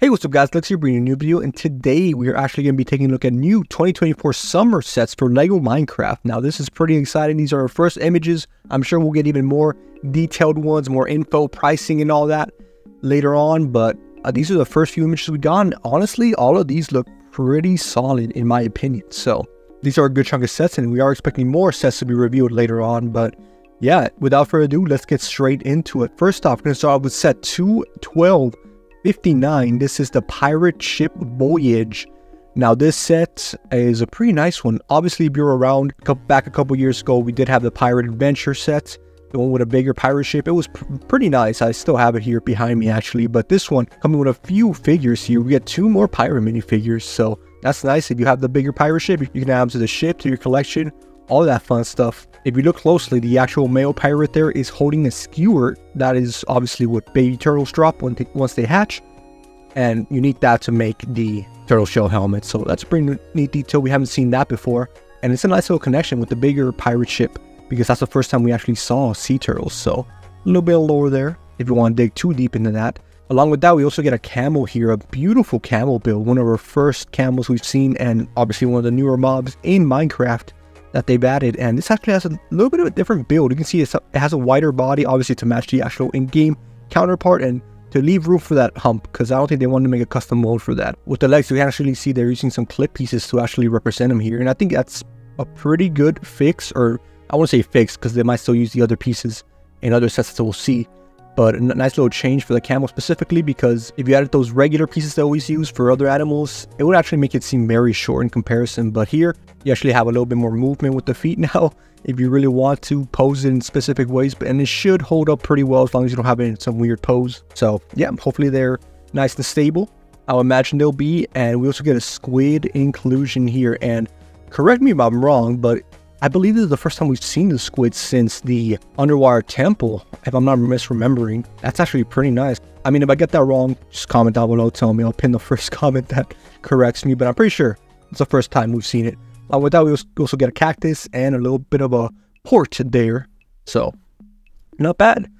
Hey, what's up guys, Lex here bringing a new video, and today we are actually going to be taking a look at new 2024 summer sets for LEGO Minecraft. Now this is pretty exciting, these are our first images, I'm sure we'll get even more detailed ones, more info, pricing and all that later on, but uh, these are the first few images we got, and honestly, all of these look pretty solid in my opinion, so these are a good chunk of sets, and we are expecting more sets to be reviewed later on, but yeah, without further ado, let's get straight into it. First off, we're going to start with set 212 59, this is the Pirate Ship Voyage. Now this set is a pretty nice one. Obviously, if you're around back a couple years ago, we did have the Pirate Adventure set, the one with a bigger pirate ship. It was pr pretty nice. I still have it here behind me actually, but this one coming with a few figures here. We get two more pirate minifigures, so that's nice. If you have the bigger pirate ship, you can add them to the ship, to your collection, all that fun stuff. If you look closely, the actual male pirate there is holding a scute. That is obviously what baby turtles drop when they, once they hatch. And you need that to make the turtle shell helmet. So that's a pretty neat detail. We haven't seen that before. And it's a nice little connection with the bigger pirate ship because that's the first time we actually saw sea turtles. So a little bit lower there if you want to dig too deep into that. Along with that, we also get a camel here, a beautiful camel build, one of our first camels we've seen, and obviously one of the newer mobs in Minecraft that they've added and this actually has a little bit of a different build you can see it has a wider body obviously to match the actual in-game counterpart and to leave room for that hump because I don't think they wanted to make a custom mold for that. With the legs, you can actually see they're using some clip pieces to actually represent them here. And I think that's a pretty good fix, or I won't say fix because they might still use the other pieces in other sets that we'll see but a nice little change for the camel specifically because if you added those regular pieces that always use for other animals, it would actually make it seem very short in comparison. But here, you actually have a little bit more movement with the feet now if you really want to pose it in specific ways. But And it should hold up pretty well as long as you don't have it in some weird pose. So yeah, hopefully they're nice and stable. I'll imagine they'll be. And we also get a squid inclusion here. And correct me if I'm wrong, but I believe this is the first time we've seen the squid since the underwater temple, if I'm not misremembering. That's actually pretty nice. I mean, if I get that wrong, just comment down below, tell me. I'll pin the first comment that corrects me, but I'm pretty sure it's the first time we've seen it. Uh, with that, we also get a cactus and a little bit of a port there. So, not bad.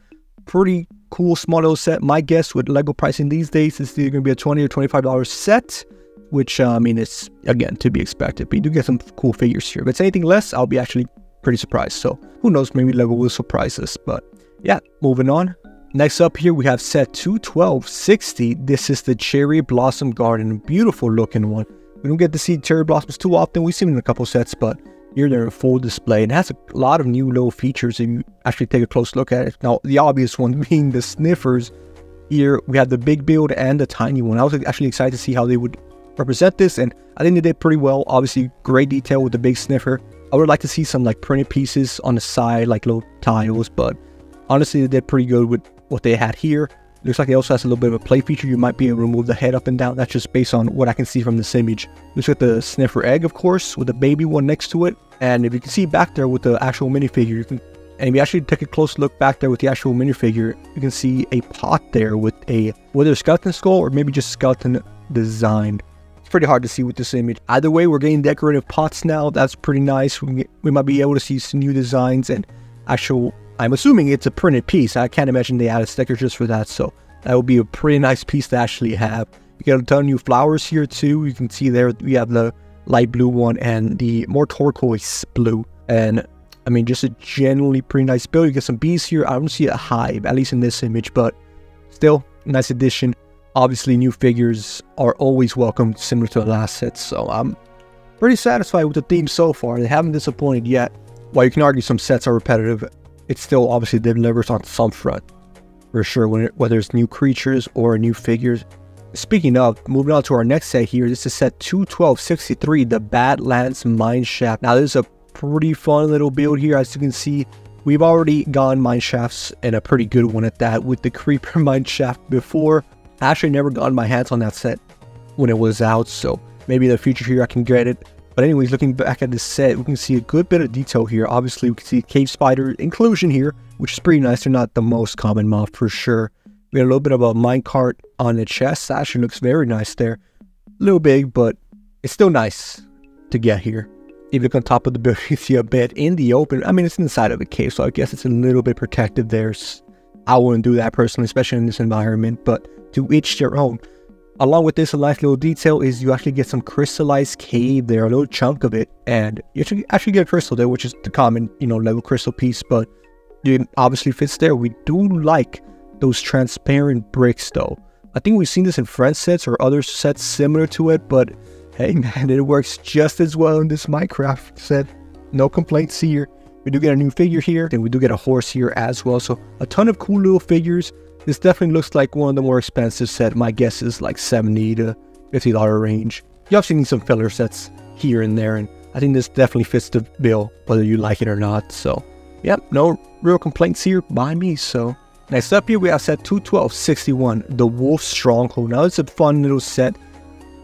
Pretty cool small little set. My guess with LEGO pricing these days is either going to be a 20 or $25 set which uh, I mean, it's again to be expected. But you do get some cool figures here. If it's anything less, I'll be actually pretty surprised. So who knows, maybe LEGO will surprise us. But yeah, moving on. Next up here, we have set 21260. This is the Cherry Blossom Garden. Beautiful looking one. We don't get to see cherry blossoms too often. We've seen them in a couple sets, but here they're in full display. And it has a lot of new little features if you actually take a close look at it. Now, the obvious one being the sniffers. Here we have the big build and the tiny one. I was actually excited to see how they would represent this, and I think they did pretty well. Obviously, great detail with the big sniffer. I would like to see some like printed pieces on the side, like little tiles, but honestly, they did pretty good with what they had here. Looks like it also has a little bit of a play feature. You might be able to move the head up and down. That's just based on what I can see from this image. Looks like the sniffer egg, of course, with the baby one next to it. And if you can see back there with the actual minifigure, you can and if you actually take a close look back there with the actual minifigure, you can see a pot there with a whether a skeleton skull or maybe just skeleton design pretty hard to see with this image. Either way, we're getting decorative pots now. That's pretty nice. We, we might be able to see some new designs and actual, I'm assuming it's a printed piece. I can't imagine they added stickers just for that. So that would be a pretty nice piece to actually have. You get a ton of new flowers here too. You can see there we have the light blue one and the more turquoise blue. And I mean, just a generally pretty nice build. You get some bees here. I don't see a hive, at least in this image, but still nice addition. Obviously, new figures are always welcome, similar to the last set, so I'm pretty satisfied with the theme so far. They haven't disappointed yet. While you can argue some sets are repetitive, it still obviously delivers on some front, for sure, it, whether it's new creatures or new figures. Speaking of, moving on to our next set here, this is set 21263, the Badlands Mine Shaft. Now, this is a pretty fun little build here, as you can see. We've already gone mine shafts and a pretty good one at that with the Creeper Mine Shaft before. I actually never got my hands on that set when it was out, so maybe in the future here I can get it. But anyways, looking back at this set, we can see a good bit of detail here. Obviously, we can see cave spider inclusion here, which is pretty nice. They're not the most common mob for sure. We got a little bit of a minecart on the chest. That actually looks very nice there. A little big, but it's still nice to get here. If you look on top of the building, you see a bed in the open. I mean, it's inside of a cave, so I guess it's a little bit protected there. I wouldn't do that personally, especially in this environment, but to each their own. Along with this, a nice little detail is you actually get some crystallized cave there, a little chunk of it, and you actually, get a crystal there, which is the common, you know, Lego crystal piece, but it obviously fits there. We do like those transparent bricks though. I think we've seen this in Friends sets or other sets similar to it, but hey man, it works just as well in this Minecraft set. No complaints here. We do get a new figure here, and we do get a horse here as well. So a ton of cool little figures. This definitely looks like one of the more expensive set. My guess is like 70 to $50 range. You have seen some filler sets here and there, and I think this definitely fits the bill, whether you like it or not. So, yep, no real complaints here by me. So, next up here, we have set 21261, the Wolf Stronghold. Now, it's a fun little set.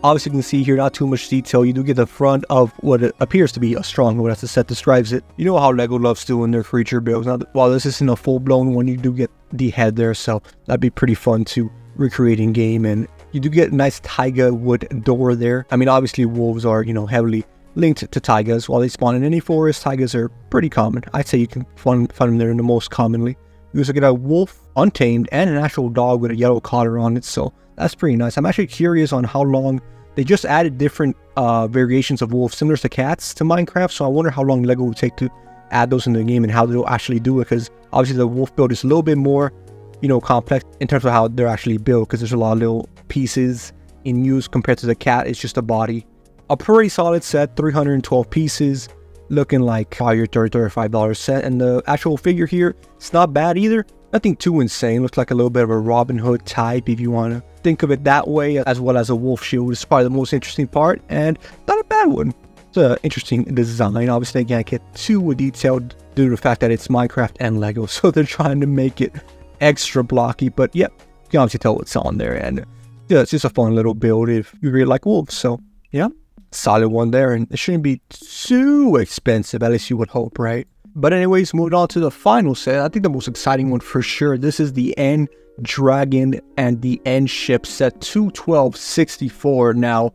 Obviously, you can see here, not too much detail. You do get the front of what appears to be a stronghold as the set describes it. You know how LEGO loves doing their creature builds. Now, while this isn't a full-blown one, you do get the head there, so that'd be pretty fun to recreate in game. And you do get a nice taiga wood door there. I mean, obviously, wolves are, you know, heavily linked to taigas. While they spawn in any forest, taigas are pretty common. I'd say you can find, find them there in the most commonly. You also get a wolf untamed and an actual dog with a yellow collar on it, so that's pretty nice. I'm actually curious on how long they just added different uh, variations of wolves similar to cats to Minecraft, so I wonder how long LEGO will take to add those in the game and how they'll actually do it, because obviously the wolf build is a little bit more, you know, complex in terms of how they're actually built, because there's a lot of little pieces in use compared to the cat, it's just a body. A pretty solid set, 312 pieces, looking like probably your $30, $35 set, and the actual figure here, it's not bad either. Nothing too insane, looks like a little bit of a Robin Hood type if you want to think of it that way, as well as a wolf shield is probably the most interesting part, and not a bad one. It's an interesting design. Obviously, again, I get too detailed due to the fact that it's Minecraft and Lego, so they're trying to make it extra blocky, but yep, you can obviously tell what's on there, and yeah, it's just a fun little build if you really like wolves, so yeah, solid one there, and it shouldn't be too expensive, at least you would hope, right? But anyways, moving on to the final set, I think the most exciting one for sure. This is the End Dragon and the End Ship set 21264. Now,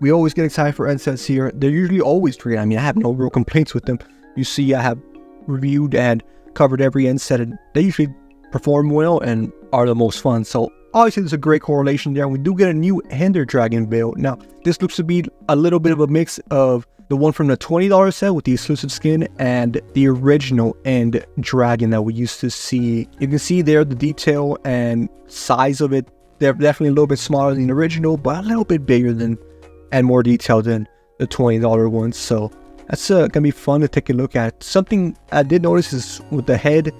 we always get excited for end sets here. They're usually always great. I mean, I have no real complaints with them. You see, I have reviewed and covered every end set, and they usually perform well and are the most fun. So obviously there's a great correlation there. We do get a new Ender Dragon build. Now, this looks to be a little bit of a mix of the one from the $20 set with the exclusive skin and the original End Dragon that we used to see. You can see there the detail and size of it. They're definitely a little bit smaller than the original, but a little bit bigger than and more detailed than the $20 ones. So that's uh, gonna be fun to take a look at. Something I did notice is with the head,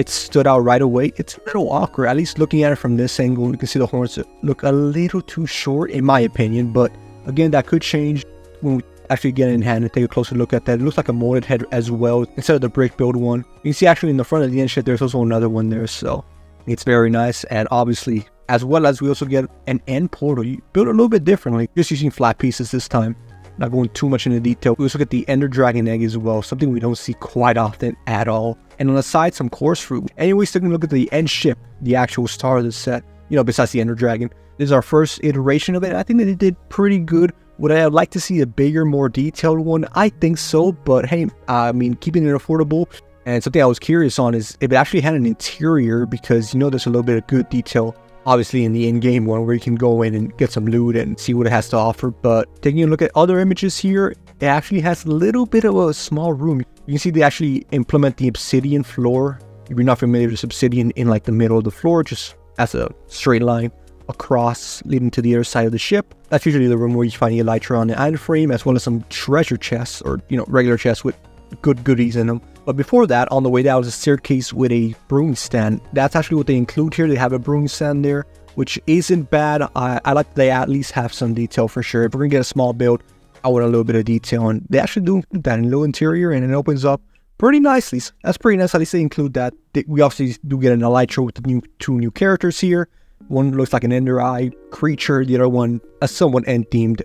it stood out right away. It's a little awkward, at least looking at it from this angle. You can see the horns look a little too short, in my opinion. But again, that could change when we actually get in hand and take a closer look at that. It looks like a molded head as well instead of the brick build one. You can see actually in the front of the end ship, there's also another one there. So it's very nice. And obviously, as well as we also get an end portal. You build a little bit differently, just using flat pieces this time. Not going too much into detail. We also get the Ender Dragon egg as well, something we don't see quite often at all. And on the side, some chorus fruit. Anyways, taking a look at the end ship, the actual star of the set, you know, besides the Ender Dragon. This is our first iteration of it. I think that it did pretty good would I liked to see a bigger, more detailed one? I think so, but hey, I mean, keeping it affordable. And something I was curious on is if it actually had an interior, because you know there's a little bit of good detail, obviously in the in-game one where you can go in and get some loot and see what it has to offer. But taking a look at other images here, it actually has a little bit of a small room. You can see they actually implement the obsidian floor. If you're not familiar with obsidian in like the middle of the floor, just as a straight line across leading to the other side of the ship. That's usually the room where you find the elytra on the iron frame as well as some treasure chests or, you know, regular chests with good goodies in them. But before that, on the way down is a staircase with a brewing stand. That's actually what they include here. They have a brewing stand there, which isn't bad. I, I like they at least have some detail for sure. If we're to get a small build, I want a little bit of detail. And they actually do that in little interior and it opens up pretty nicely. That's pretty nice how they include that. We obviously do get an elytra with the new two new characters here. One looks like an Ender Eye creature, the other one a somewhat end-themed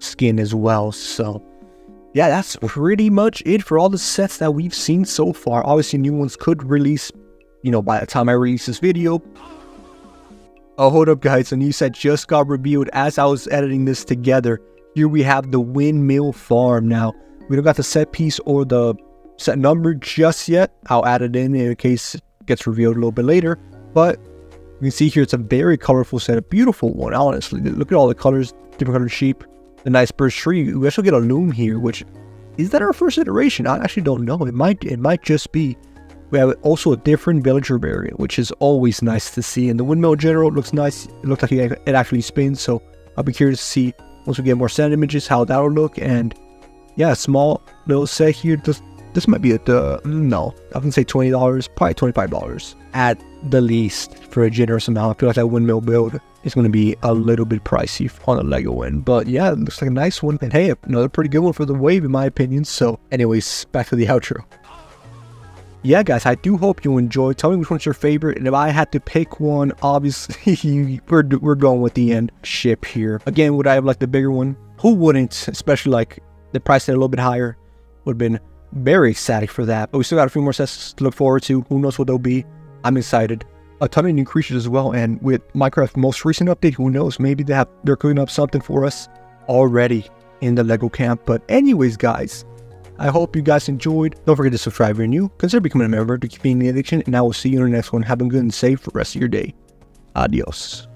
skin as well. So, yeah, that's pretty much it for all the sets that we've seen so far. Obviously, new ones could release, you know, by the time I release this video. Oh, hold up, guys. A new set just got revealed as I was editing this together. Here we have the Windmill Farm. Now, we don't got the set piece or the set number just yet. I'll add it in in case it gets revealed a little bit later. But You can see here it's a very colorful set, a beautiful one, honestly. Look at all the colors, different colored sheep, the nice birch tree. We also get a loom here, which is that our first iteration? I actually don't know. It might it might just be. We have also a different villager variant, which is always nice to see. And the windmill general looks nice. It looks like it actually spins, so I'll be curious to see once we get more sand images how that'll look. And yeah, small little set here. This this might be at the uh, no, I can say twenty dollars, probably twenty five dollars at the least for a generous amount. I feel like that windmill build is going to be a little bit pricey on a Lego end. But yeah, it looks like a nice one. And hey, another pretty good one for the wave in my opinion. So anyways, back to the outro. Yeah, guys, I do hope you enjoyed. Tell me which one's your favorite. And if I had to pick one, obviously, we're, we're going with the end ship here. Again, would I have liked the bigger one? Who wouldn't? Especially like the price a little bit higher. Would have been very ecstatic for that. But we still got a few more sets to look forward to. Who knows what they'll be. I'm excited a ton of new creatures as well. And with Minecraft's most recent update, who knows? Maybe they have they're cooking up something for us already in the Lego camp. But anyways, guys, I hope you guys enjoyed. Don't forget to subscribe if you're new. Consider becoming a member to keep being the addiction. And I will see you in the next one. Have a good and safe rest of your day. Adios.